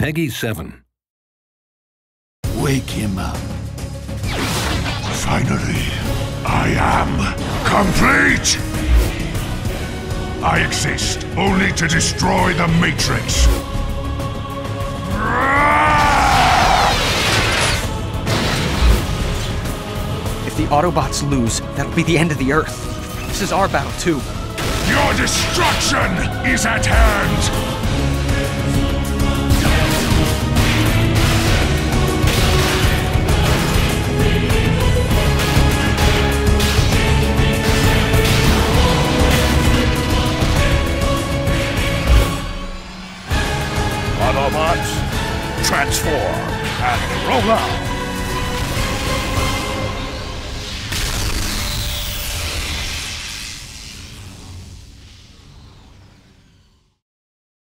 PEGI 7. Wake him up. Finally, I am complete! I exist only to destroy the Matrix. If the Autobots lose, that'll be the end of the Earth. This is our battle, too. Your destruction is at hand! Autobots, transform and roll out!